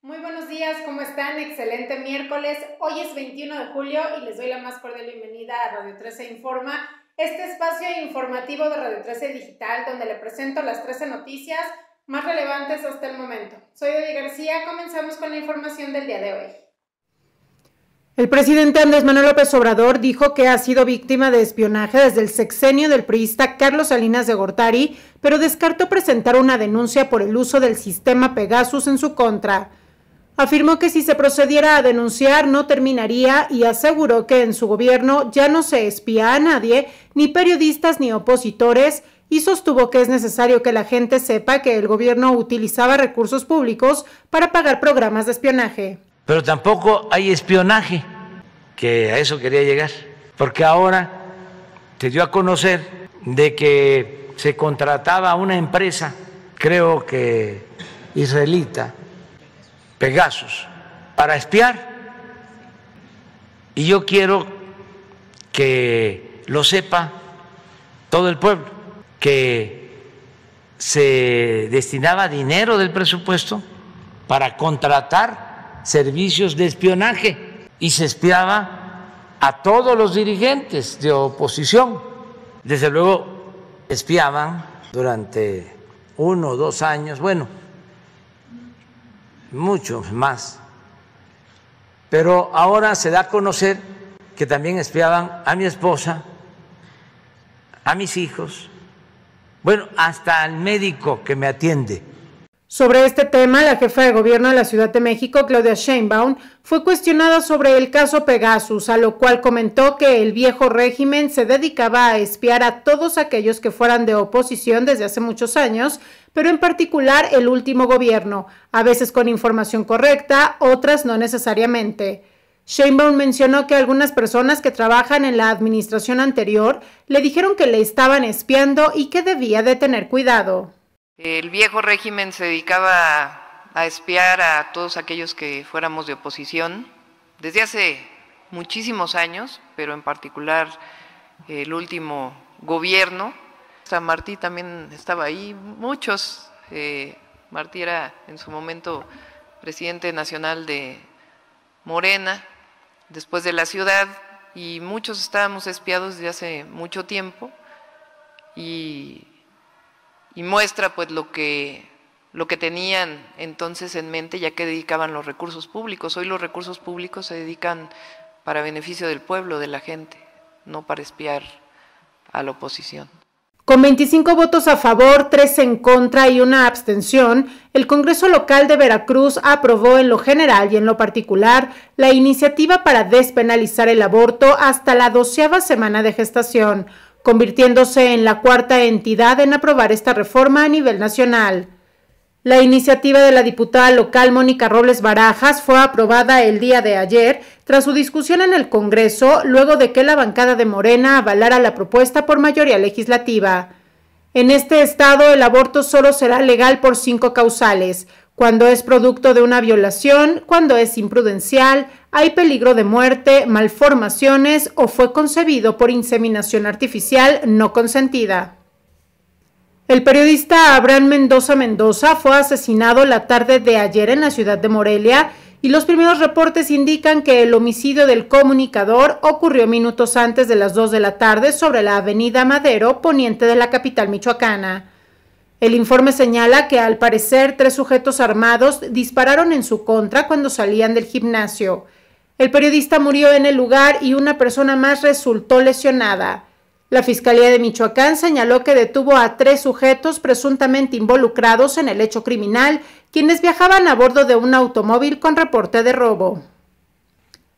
Muy buenos días, ¿cómo están? Excelente miércoles. Hoy es 21 de julio y les doy la más cordial bienvenida a Radio 13 Informa, este espacio informativo de Radio 13 Digital donde le presento las 13 noticias más relevantes hasta el momento. Soy Eddie García, comenzamos con la información del día de hoy. El presidente Andrés Manuel López Obrador dijo que ha sido víctima de espionaje desde el sexenio del priista Carlos Salinas de Gortari, pero descartó presentar una denuncia por el uso del sistema Pegasus en su contra. Afirmó que si se procediera a denunciar no terminaría y aseguró que en su gobierno ya no se espía a nadie, ni periodistas ni opositores, y sostuvo que es necesario que la gente sepa que el gobierno utilizaba recursos públicos para pagar programas de espionaje. Pero tampoco hay espionaje, que a eso quería llegar, porque ahora se dio a conocer de que se contrataba una empresa, creo que israelita, Pegasus, para espiar. Y yo quiero que lo sepa todo el pueblo, que se destinaba dinero del presupuesto para contratar servicios de espionaje y se espiaba a todos los dirigentes de oposición. Desde luego, espiaban durante uno o dos años, bueno, mucho más. Pero ahora se da a conocer que también espiaban a mi esposa, a mis hijos, bueno, hasta al médico que me atiende sobre este tema, la jefa de gobierno de la Ciudad de México, Claudia Sheinbaum, fue cuestionada sobre el caso Pegasus, a lo cual comentó que el viejo régimen se dedicaba a espiar a todos aquellos que fueran de oposición desde hace muchos años, pero en particular el último gobierno, a veces con información correcta, otras no necesariamente. Sheinbaum mencionó que algunas personas que trabajan en la administración anterior le dijeron que le estaban espiando y que debía de tener cuidado. El viejo régimen se dedicaba a espiar a todos aquellos que fuéramos de oposición desde hace muchísimos años, pero en particular el último gobierno. San Martí también estaba ahí, muchos. Eh, Martí era en su momento presidente nacional de Morena, después de la ciudad, y muchos estábamos espiados desde hace mucho tiempo. Y y muestra pues lo que, lo que tenían entonces en mente ya que dedicaban los recursos públicos. Hoy los recursos públicos se dedican para beneficio del pueblo, de la gente, no para espiar a la oposición. Con 25 votos a favor, 3 en contra y una abstención, el Congreso Local de Veracruz aprobó en lo general y en lo particular la iniciativa para despenalizar el aborto hasta la doceava semana de gestación convirtiéndose en la cuarta entidad en aprobar esta reforma a nivel nacional. La iniciativa de la diputada local Mónica Robles Barajas fue aprobada el día de ayer tras su discusión en el Congreso luego de que la bancada de Morena avalara la propuesta por mayoría legislativa. En este estado el aborto solo será legal por cinco causales, cuando es producto de una violación, cuando es imprudencial, hay peligro de muerte, malformaciones o fue concebido por inseminación artificial no consentida. El periodista Abraham Mendoza Mendoza fue asesinado la tarde de ayer en la ciudad de Morelia y los primeros reportes indican que el homicidio del comunicador ocurrió minutos antes de las 2 de la tarde sobre la avenida Madero, poniente de la capital michoacana. El informe señala que al parecer tres sujetos armados dispararon en su contra cuando salían del gimnasio. El periodista murió en el lugar y una persona más resultó lesionada. La Fiscalía de Michoacán señaló que detuvo a tres sujetos presuntamente involucrados en el hecho criminal, quienes viajaban a bordo de un automóvil con reporte de robo.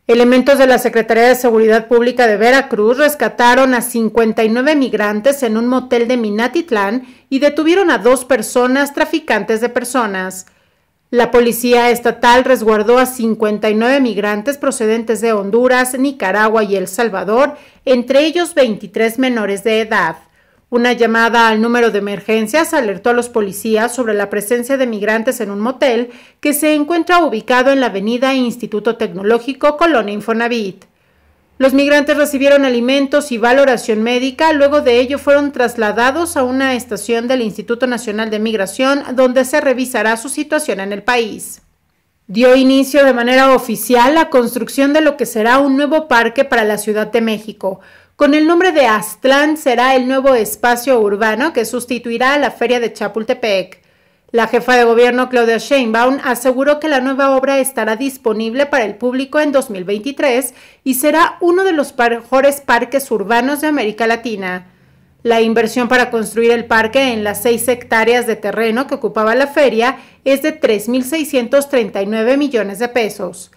Elementos de la Secretaría de Seguridad Pública de Veracruz rescataron a 59 migrantes en un motel de Minatitlán y detuvieron a dos personas traficantes de personas. La Policía Estatal resguardó a 59 migrantes procedentes de Honduras, Nicaragua y El Salvador, entre ellos 23 menores de edad. Una llamada al número de emergencias alertó a los policías sobre la presencia de migrantes en un motel que se encuentra ubicado en la avenida Instituto Tecnológico Colonia Infonavit. Los migrantes recibieron alimentos y valoración médica, luego de ello fueron trasladados a una estación del Instituto Nacional de Migración donde se revisará su situación en el país. dio inicio de manera oficial la construcción de lo que será un nuevo parque para la Ciudad de México. Con el nombre de Aztlán será el nuevo espacio urbano que sustituirá a la Feria de Chapultepec. La jefa de gobierno Claudia Sheinbaum aseguró que la nueva obra estará disponible para el público en 2023 y será uno de los mejores parques urbanos de América Latina. La inversión para construir el parque en las seis hectáreas de terreno que ocupaba la feria es de 3.639 millones de pesos.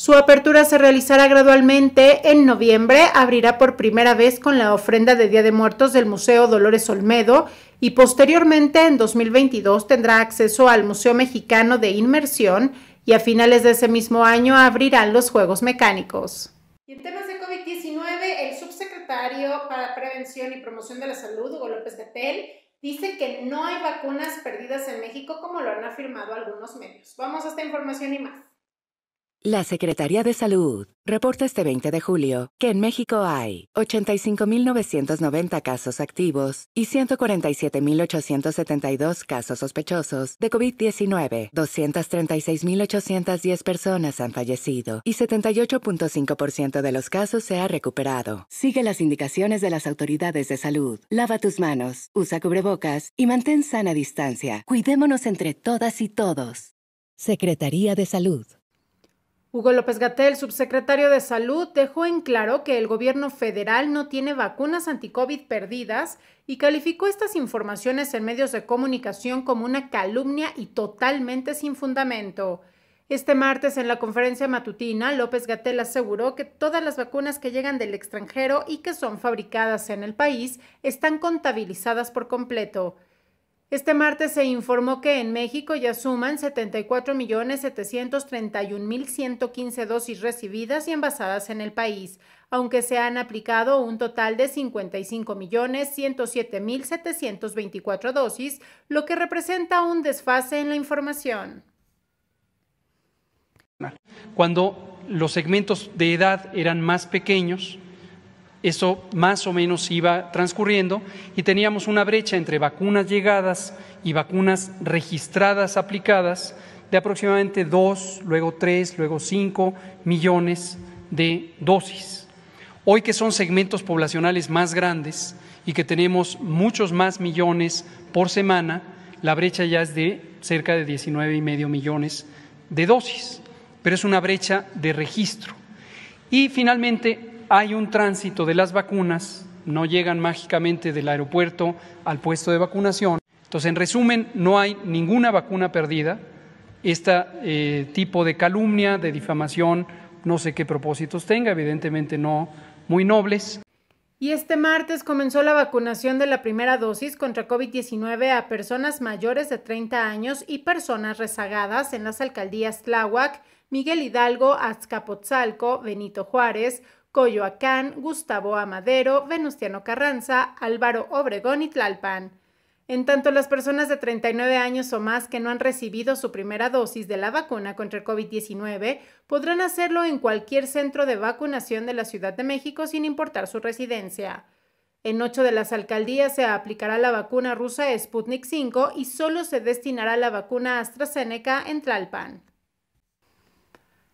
Su apertura se realizará gradualmente. En noviembre abrirá por primera vez con la ofrenda de Día de Muertos del Museo Dolores Olmedo y posteriormente en 2022 tendrá acceso al Museo Mexicano de Inmersión y a finales de ese mismo año abrirán los Juegos Mecánicos. Y en temas de COVID-19, el subsecretario para Prevención y Promoción de la Salud, Hugo López Gatel, dice que no hay vacunas perdidas en México como lo han afirmado algunos medios. Vamos a esta información y más. La Secretaría de Salud reporta este 20 de julio que en México hay 85.990 casos activos y 147.872 casos sospechosos de COVID-19. 236.810 personas han fallecido y 78.5% de los casos se ha recuperado. Sigue las indicaciones de las autoridades de salud. Lava tus manos, usa cubrebocas y mantén sana distancia. Cuidémonos entre todas y todos. Secretaría de Salud. Hugo López Gatel, subsecretario de Salud, dejó en claro que el gobierno federal no tiene vacunas anti-COVID perdidas y calificó estas informaciones en medios de comunicación como una calumnia y totalmente sin fundamento. Este martes, en la conferencia matutina, López Gatel aseguró que todas las vacunas que llegan del extranjero y que son fabricadas en el país están contabilizadas por completo. Este martes se informó que en México ya suman 74.731.115 dosis recibidas y envasadas en el país, aunque se han aplicado un total de 55.107.724 dosis, lo que representa un desfase en la información. Cuando los segmentos de edad eran más pequeños, eso más o menos iba transcurriendo y teníamos una brecha entre vacunas llegadas y vacunas registradas aplicadas de aproximadamente dos, luego tres, luego cinco millones de dosis. Hoy que son segmentos poblacionales más grandes y que tenemos muchos más millones por semana, la brecha ya es de cerca de 19 y medio millones de dosis, pero es una brecha de registro. Y finalmente, hay un tránsito de las vacunas, no llegan mágicamente del aeropuerto al puesto de vacunación. Entonces, en resumen, no hay ninguna vacuna perdida. Este eh, tipo de calumnia, de difamación, no sé qué propósitos tenga, evidentemente no muy nobles. Y este martes comenzó la vacunación de la primera dosis contra COVID-19 a personas mayores de 30 años y personas rezagadas en las alcaldías Tláhuac, Miguel Hidalgo, Azcapotzalco, Benito Juárez, Coyoacán, Gustavo Amadero, Venustiano Carranza, Álvaro Obregón y Tlalpan. En tanto, las personas de 39 años o más que no han recibido su primera dosis de la vacuna contra el COVID-19 podrán hacerlo en cualquier centro de vacunación de la Ciudad de México sin importar su residencia. En ocho de las alcaldías se aplicará la vacuna rusa Sputnik 5 y solo se destinará la vacuna AstraZeneca en Tlalpan.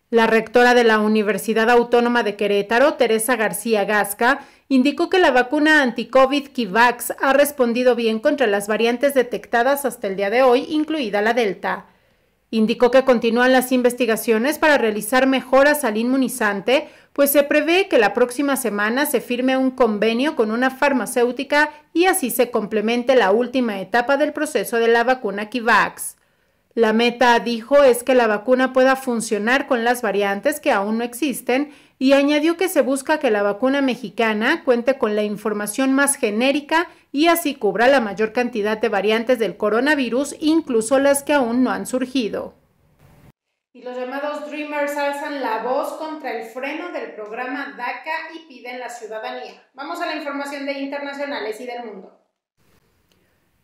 La rectora de la Universidad Autónoma de Querétaro, Teresa García Gasca, indicó que la vacuna anti-COVID Kivax ha respondido bien contra las variantes detectadas hasta el día de hoy, incluida la Delta. Indicó que continúan las investigaciones para realizar mejoras al inmunizante, pues se prevé que la próxima semana se firme un convenio con una farmacéutica y así se complemente la última etapa del proceso de la vacuna Kivax. La meta, dijo, es que la vacuna pueda funcionar con las variantes que aún no existen y añadió que se busca que la vacuna mexicana cuente con la información más genérica y así cubra la mayor cantidad de variantes del coronavirus, incluso las que aún no han surgido. Y los llamados Dreamers alzan la voz contra el freno del programa DACA y piden la ciudadanía. Vamos a la información de internacionales y del mundo.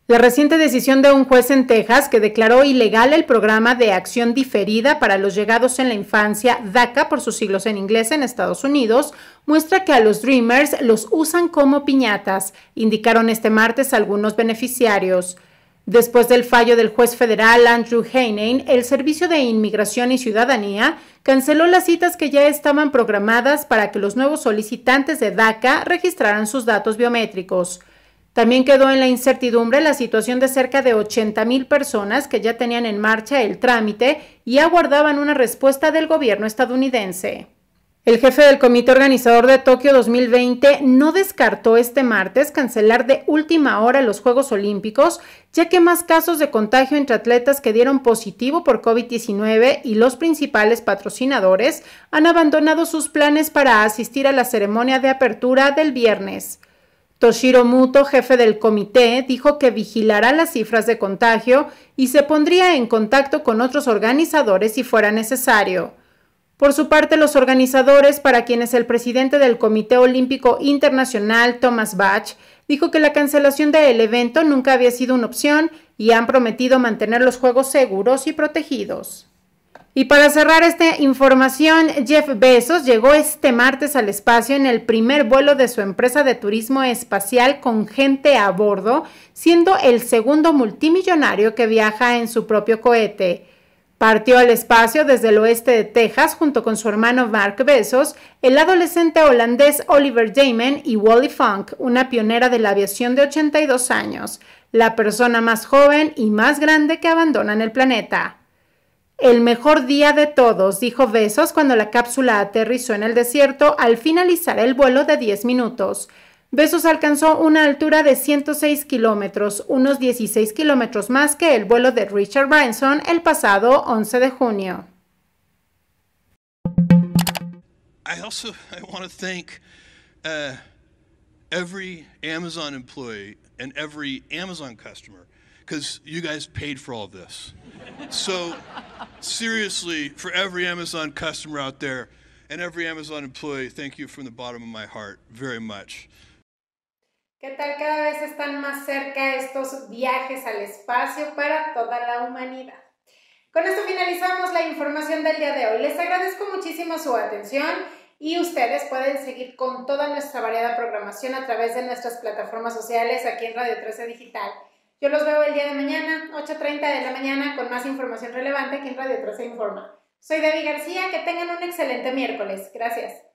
La reciente decisión de un juez en Texas que declaró ilegal el programa de acción diferida para los llegados en la infancia, DACA por sus siglos en inglés en Estados Unidos, muestra que a los Dreamers los usan como piñatas, indicaron este martes algunos beneficiarios. Después del fallo del juez federal Andrew Heinen, el Servicio de Inmigración y Ciudadanía canceló las citas que ya estaban programadas para que los nuevos solicitantes de DACA registraran sus datos biométricos. También quedó en la incertidumbre la situación de cerca de 80 mil personas que ya tenían en marcha el trámite y aguardaban una respuesta del gobierno estadounidense. El jefe del comité organizador de Tokio 2020 no descartó este martes cancelar de última hora los Juegos Olímpicos, ya que más casos de contagio entre atletas que dieron positivo por COVID-19 y los principales patrocinadores han abandonado sus planes para asistir a la ceremonia de apertura del viernes. Toshiro Muto, jefe del comité, dijo que vigilará las cifras de contagio y se pondría en contacto con otros organizadores si fuera necesario. Por su parte, los organizadores, para quienes el presidente del Comité Olímpico Internacional, Thomas Bach, dijo que la cancelación del evento nunca había sido una opción y han prometido mantener los Juegos seguros y protegidos. Y para cerrar esta información, Jeff Bezos llegó este martes al espacio en el primer vuelo de su empresa de turismo espacial con gente a bordo, siendo el segundo multimillonario que viaja en su propio cohete. Partió al espacio desde el oeste de Texas junto con su hermano Mark Bezos, el adolescente holandés Oliver Damon y Wally Funk, una pionera de la aviación de 82 años, la persona más joven y más grande que abandonan el planeta. El mejor día de todos, dijo Bezos cuando la cápsula aterrizó en el desierto al finalizar el vuelo de 10 minutos. Besos alcanzó una altura de 106 kilómetros, unos 16 kilómetros más que el vuelo de Richard Branson el pasado 11 de junio. I also I want to thank uh, every Amazon employee and every Amazon customer because you guys paid for all this. So seriously, for every Amazon customer out there and every Amazon employee, thank you from the bottom of my heart very much. ¿Qué tal? Cada vez están más cerca estos viajes al espacio para toda la humanidad. Con esto finalizamos la información del día de hoy. Les agradezco muchísimo su atención y ustedes pueden seguir con toda nuestra variada programación a través de nuestras plataformas sociales aquí en Radio 13 Digital. Yo los veo el día de mañana, 8.30 de la mañana, con más información relevante aquí en Radio 13 Informa. Soy Debbie García, que tengan un excelente miércoles. Gracias.